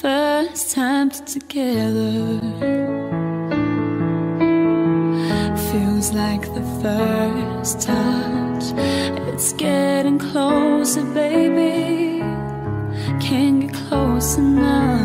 first time together. Feels like the first touch. It's getting closer, baby. Can't get close enough.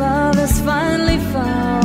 Love has finally found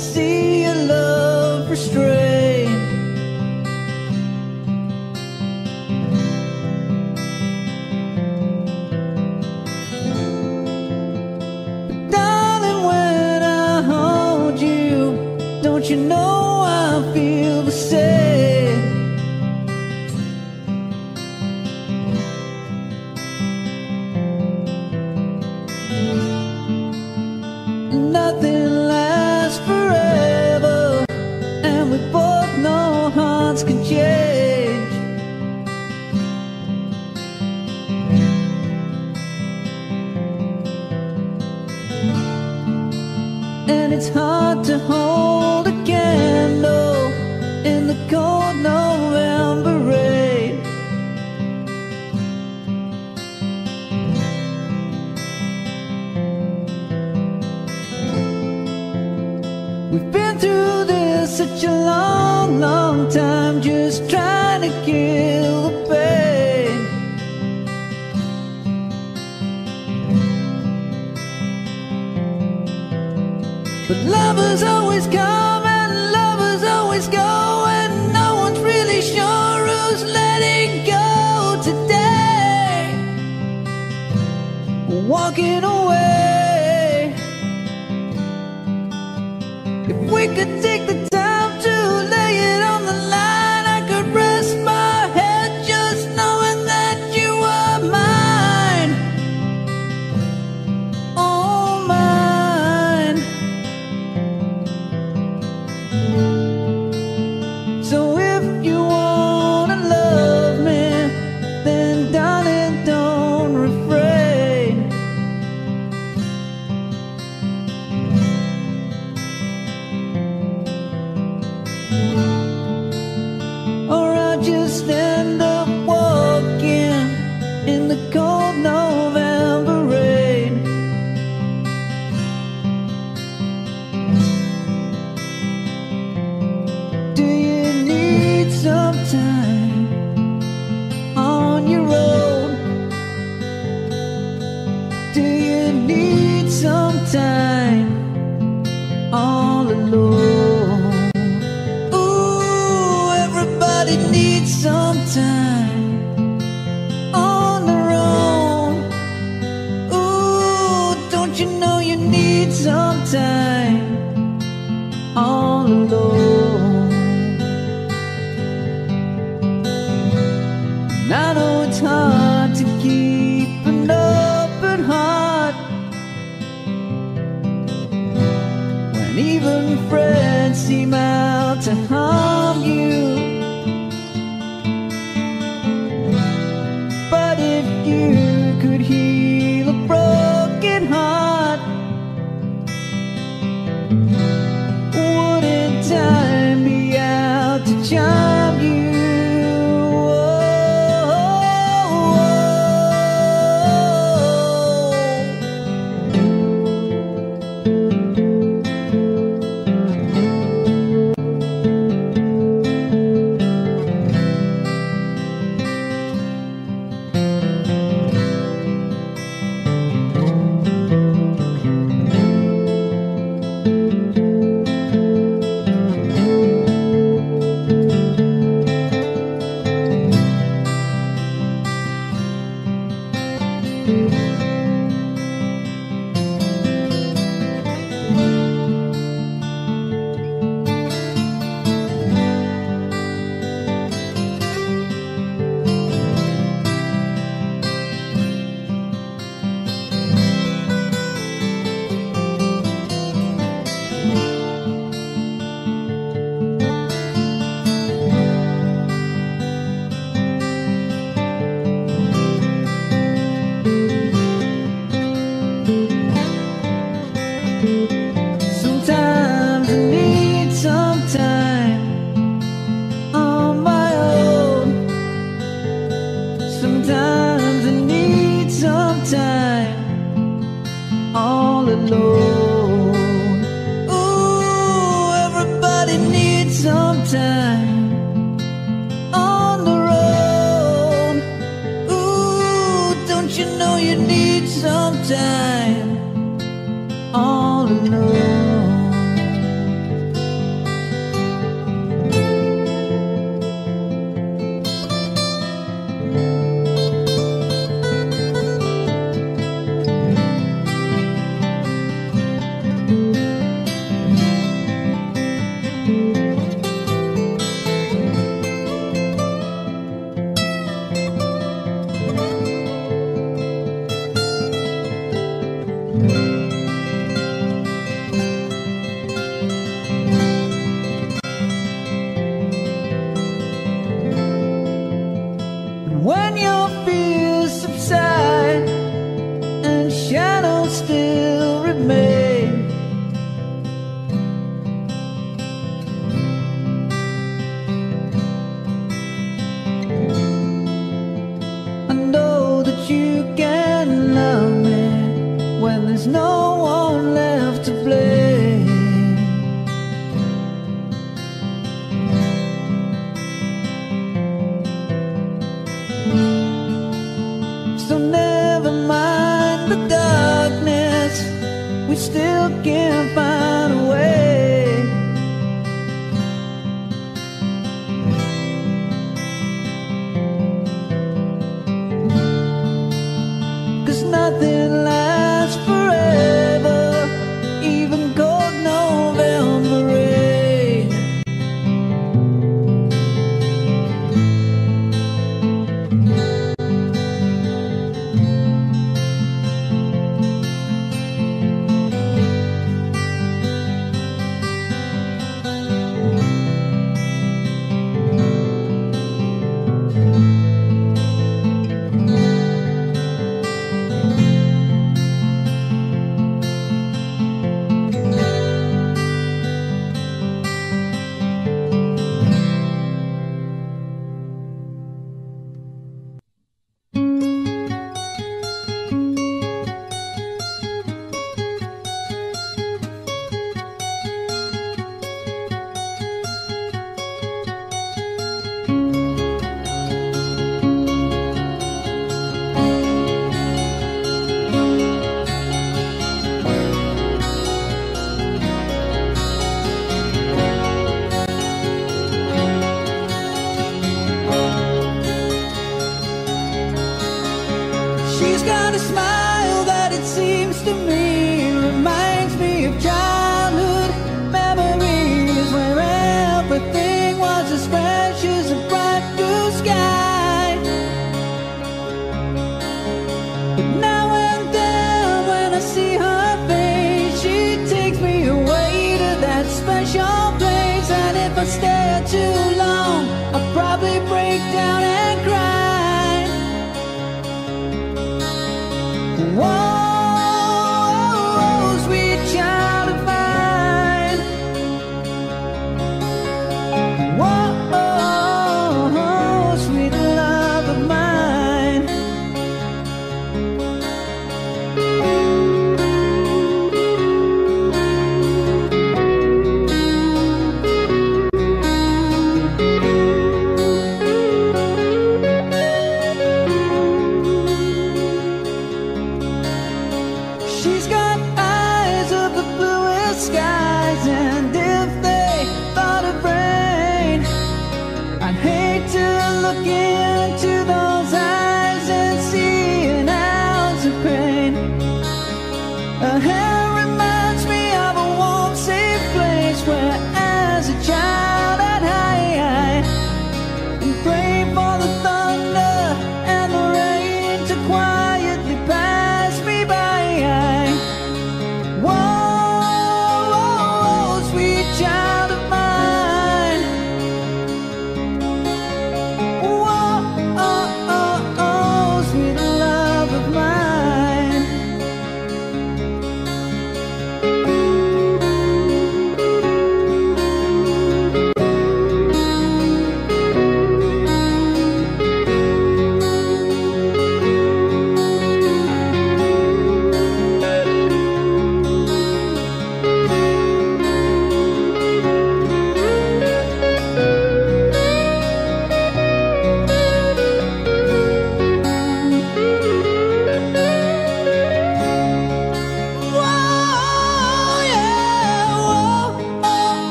see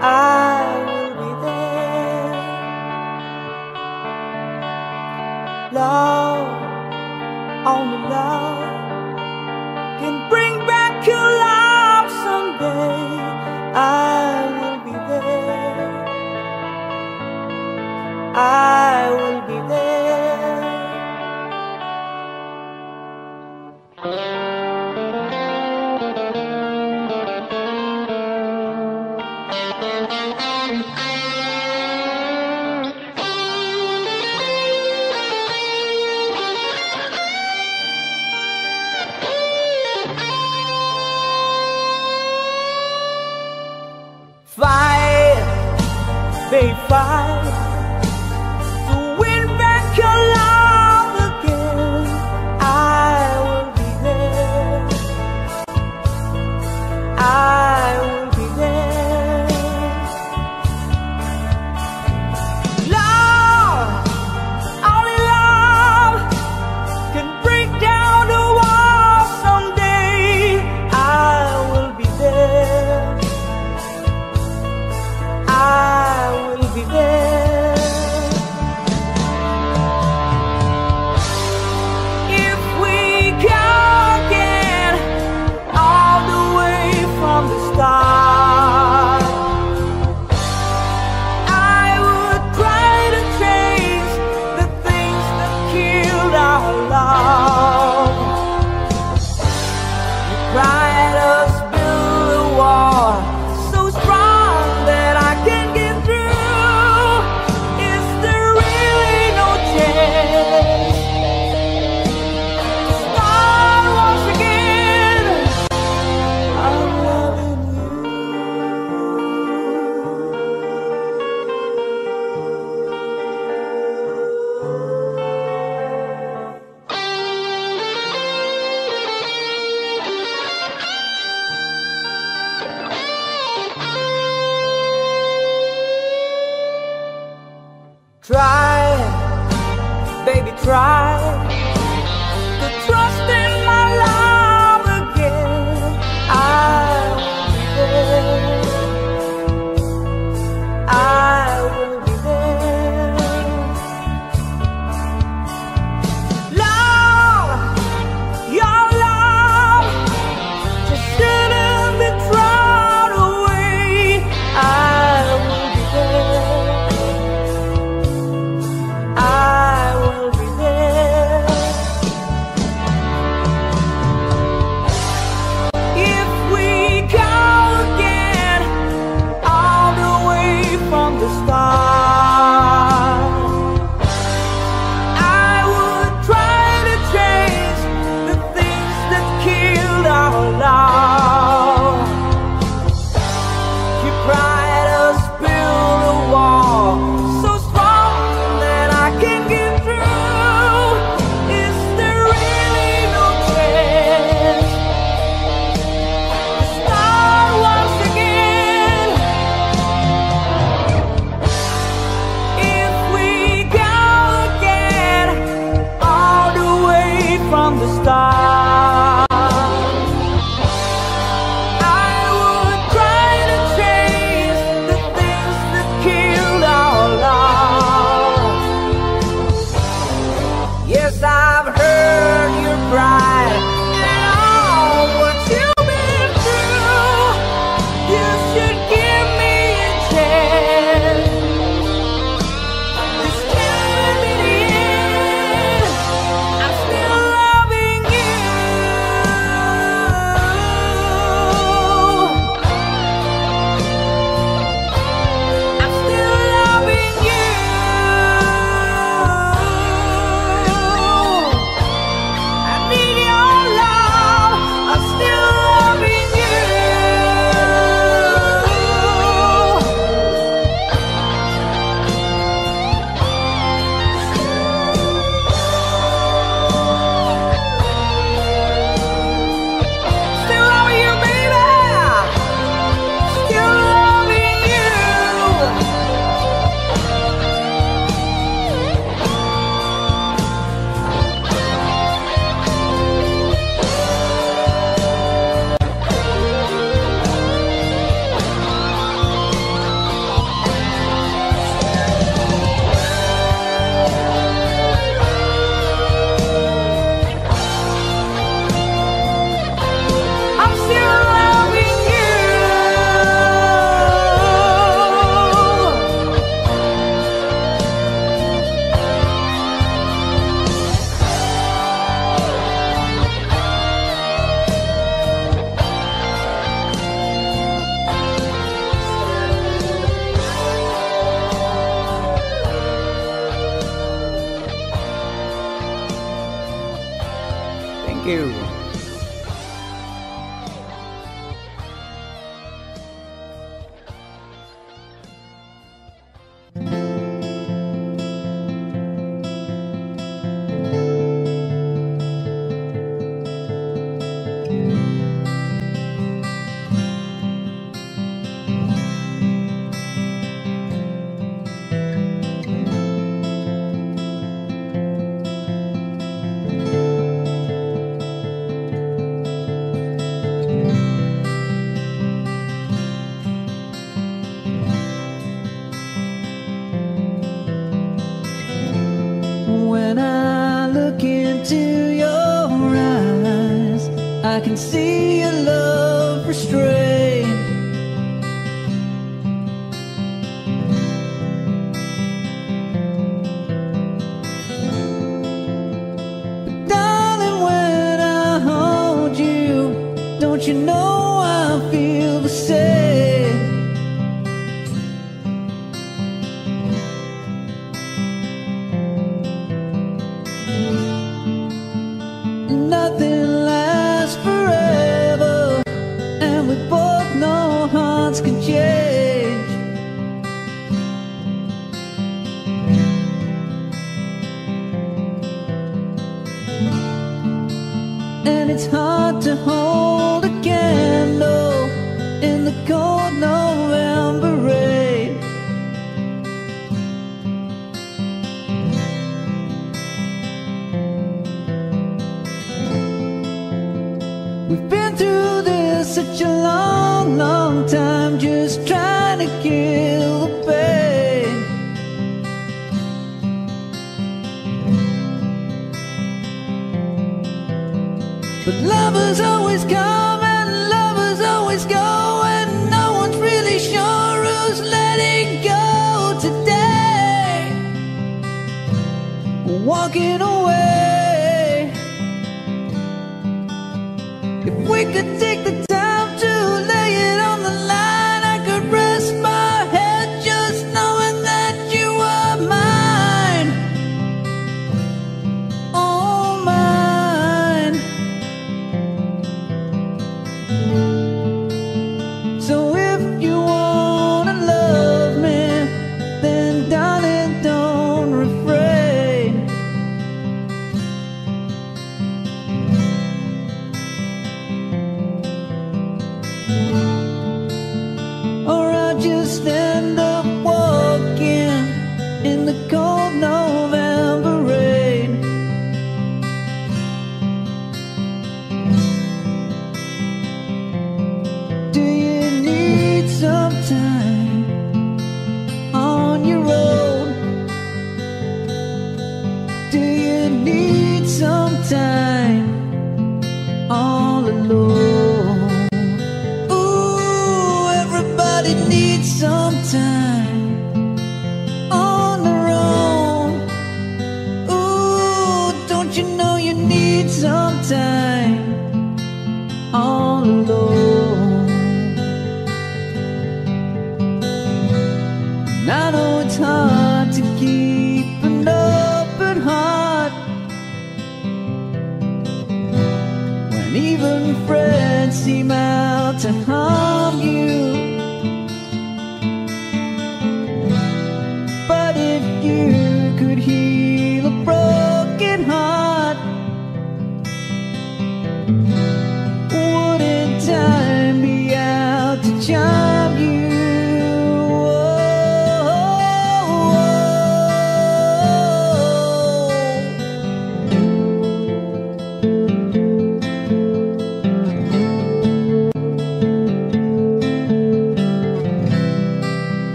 I you.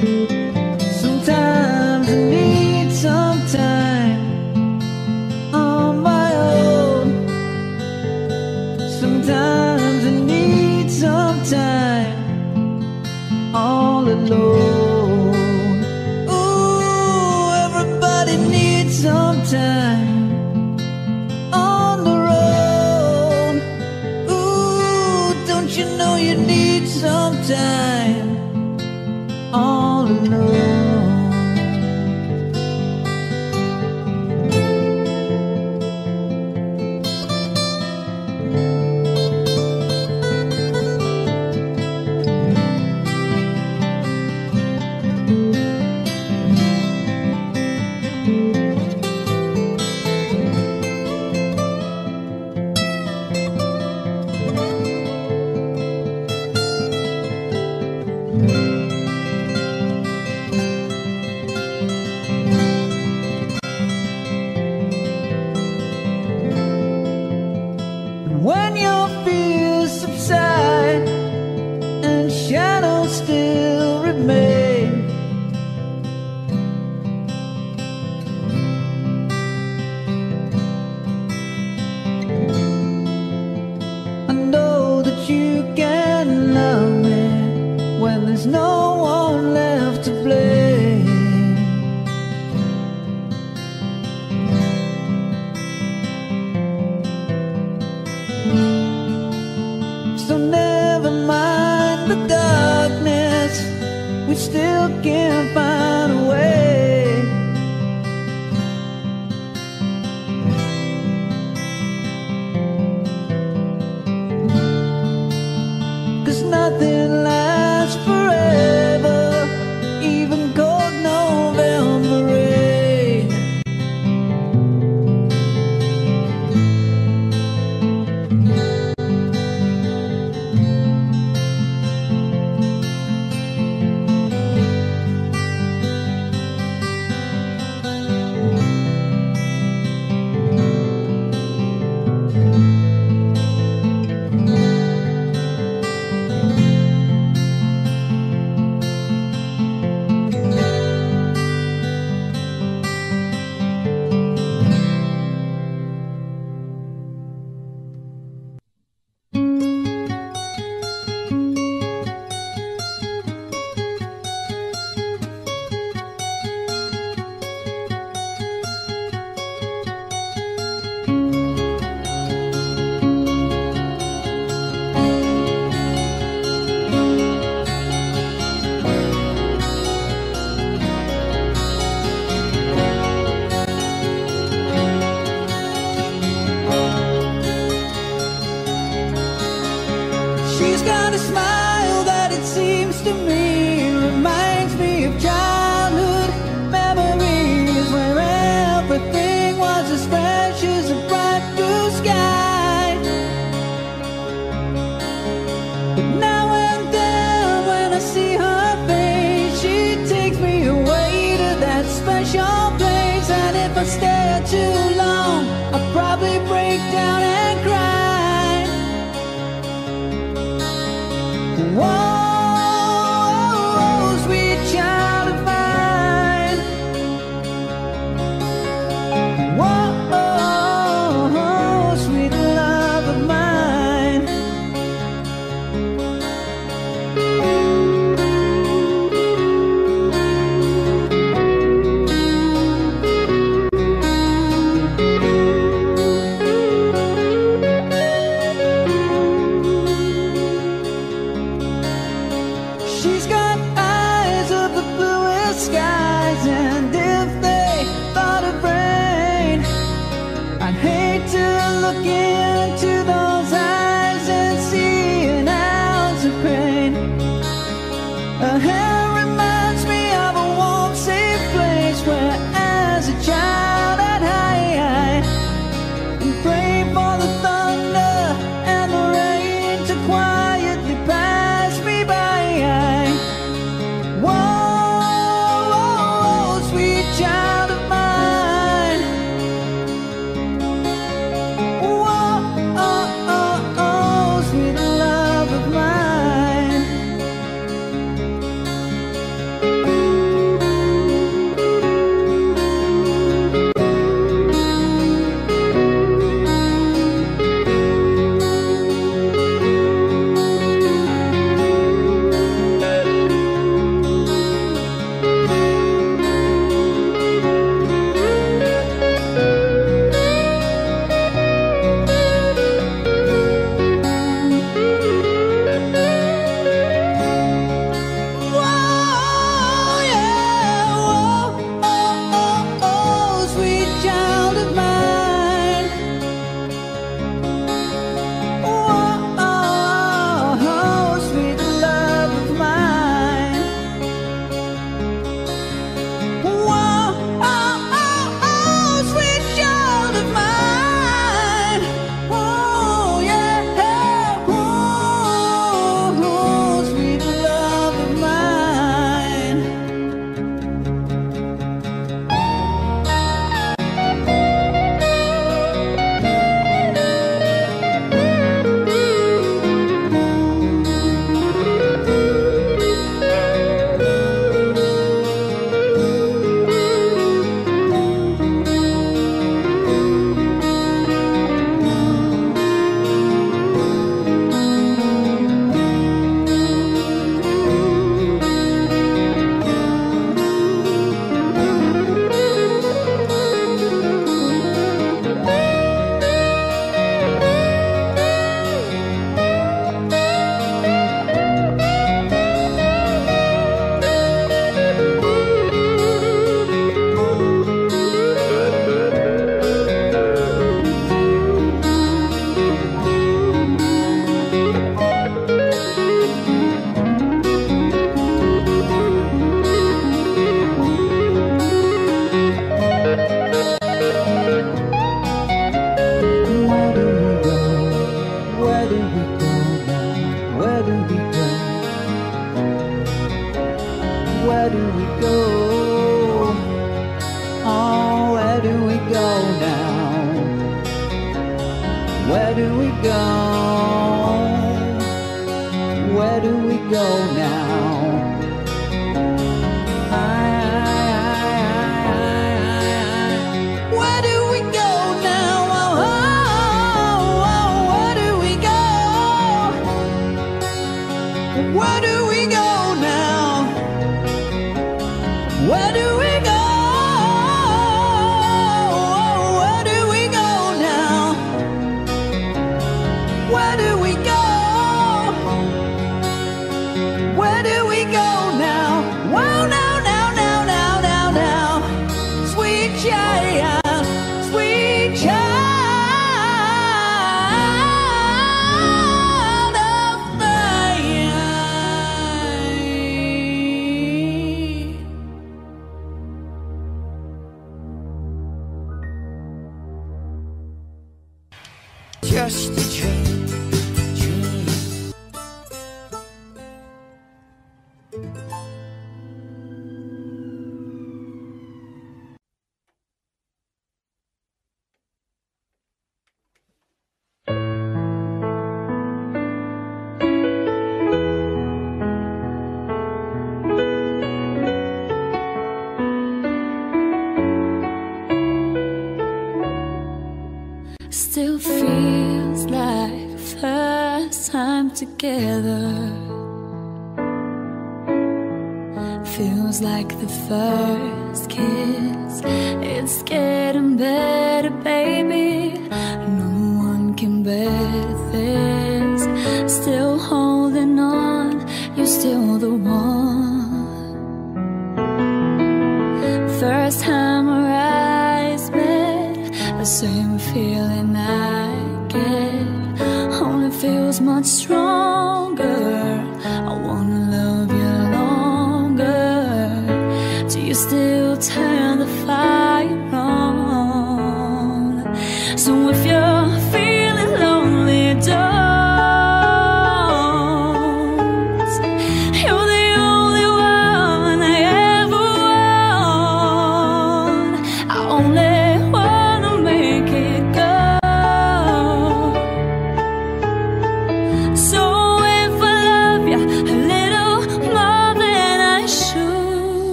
Sometimes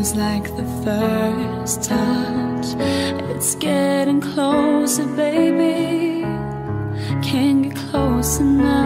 Feels like the first touch. It's getting closer, baby. Can't get close enough?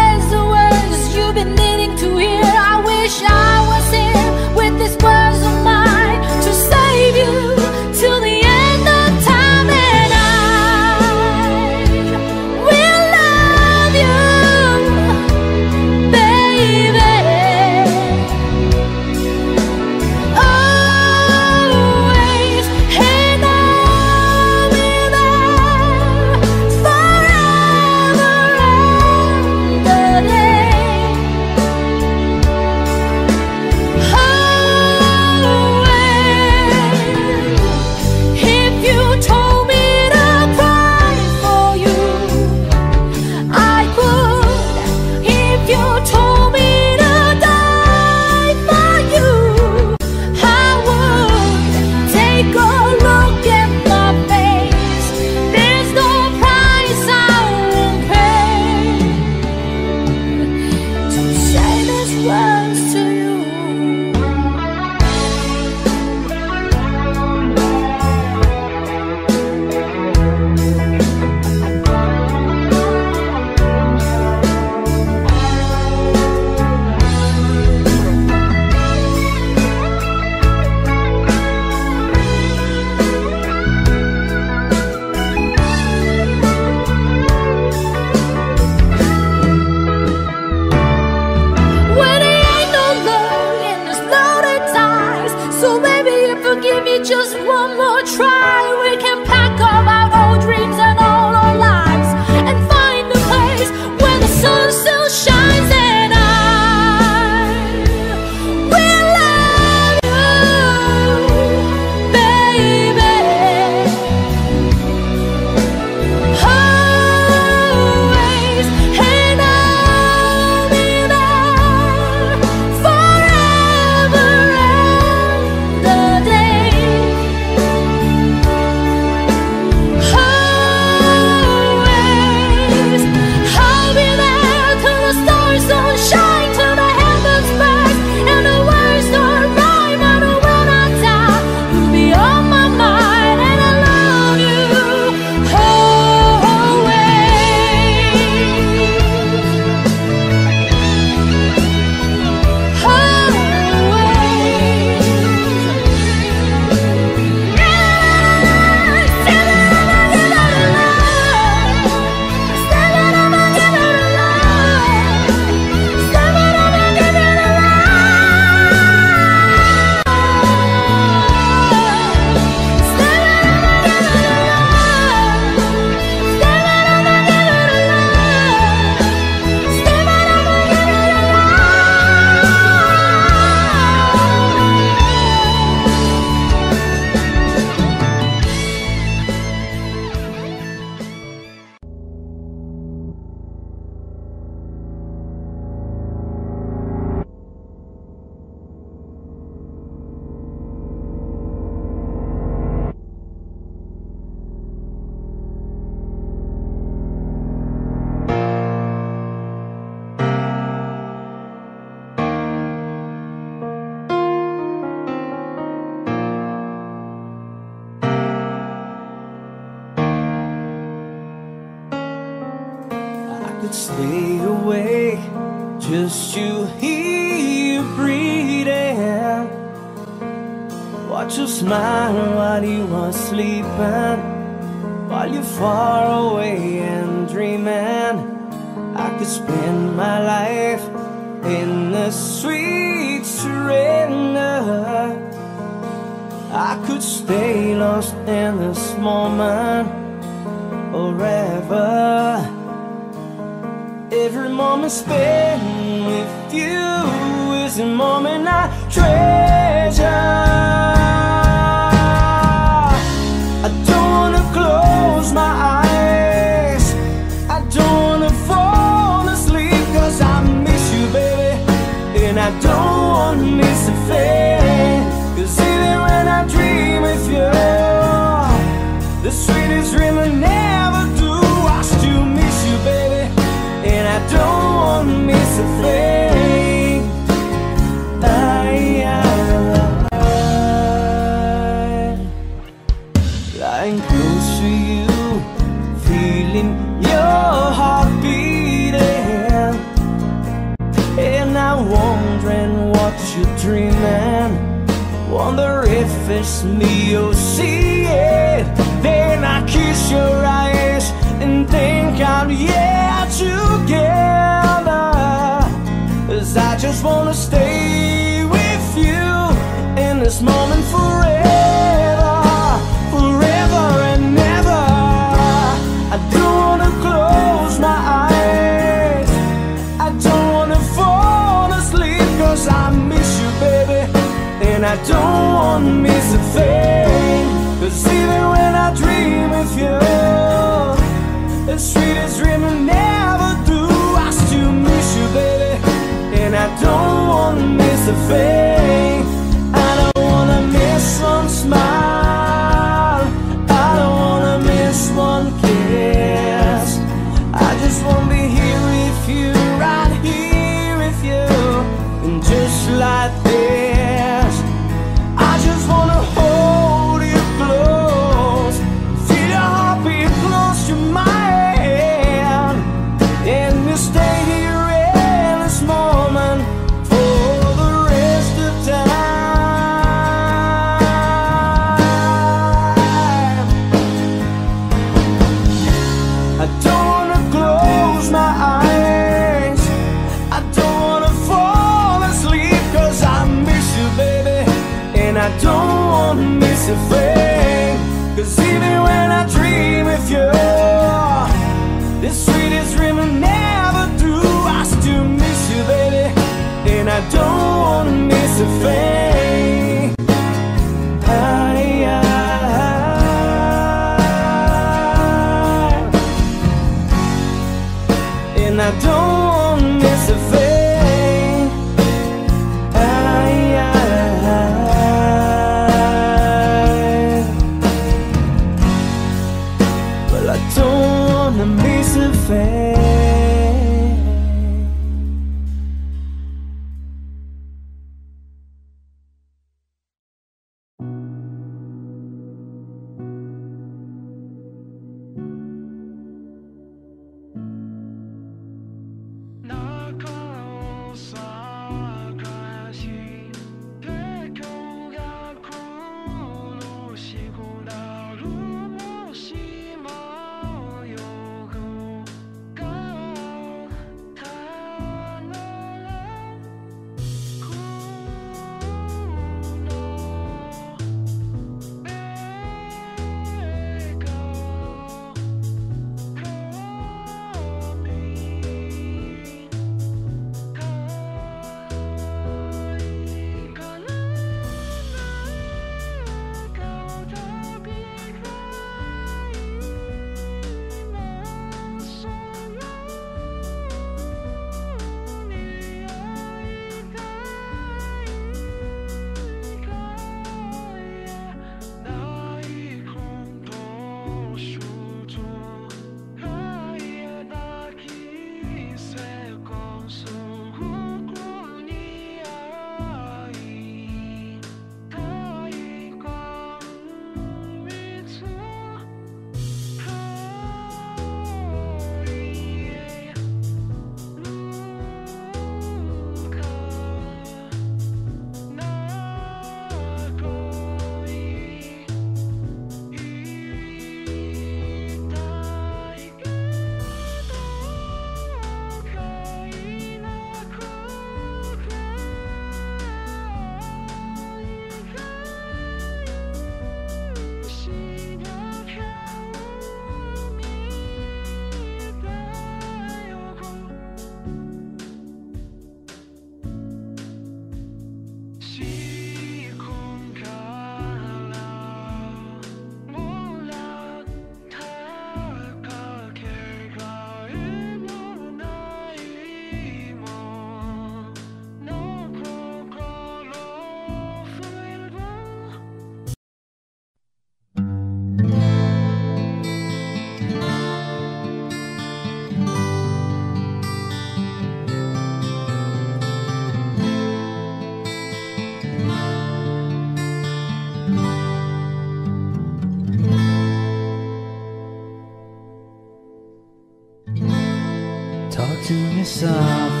Me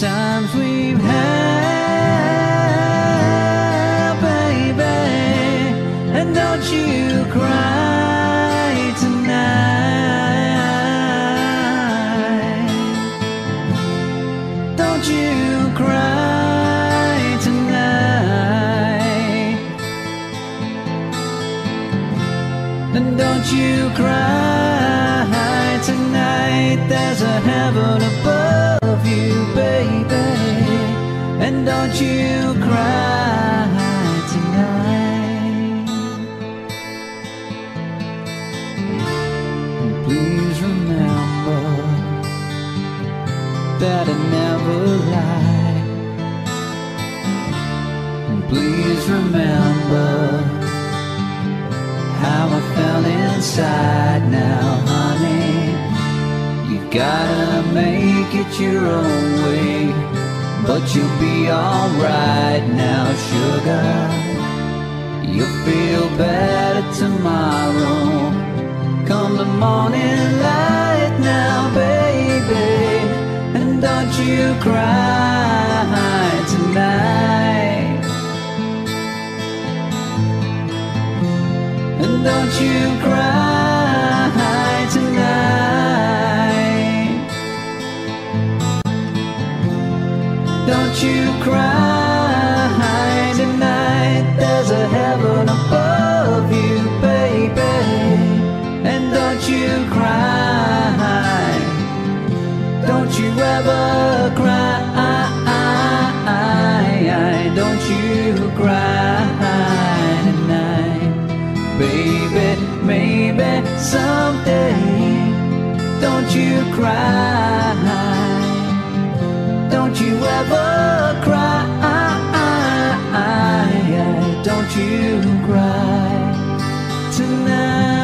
times we've had, baby. And don't you cry tonight. Don't you cry tonight. And don't you cry tonight. There's a heaven above Don't you cry tonight. And please remember that I never lie. And please remember how I felt inside now, honey. You gotta make it your own way, but you'll be alright now, sugar. You'll feel better tomorrow. Come the morning light now, baby. And don't you cry tonight. And don't you cry Don't you cry tonight. There's a heaven above you, baby. And don't you cry. Don't you ever cry. Don't you cry tonight. Baby, maybe someday. Don't you cry. You cry. Don't you cry tonight.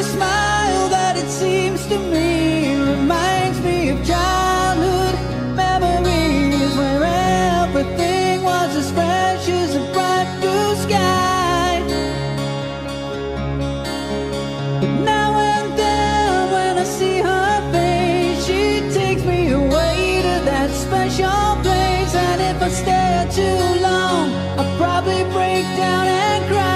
A smile that it seems to me reminds me of childhood memories where everything was as fresh as a bright blue sky. But now and then when I see her face, she takes me away to that special place. And if I stare too long, I'll probably break down and cry.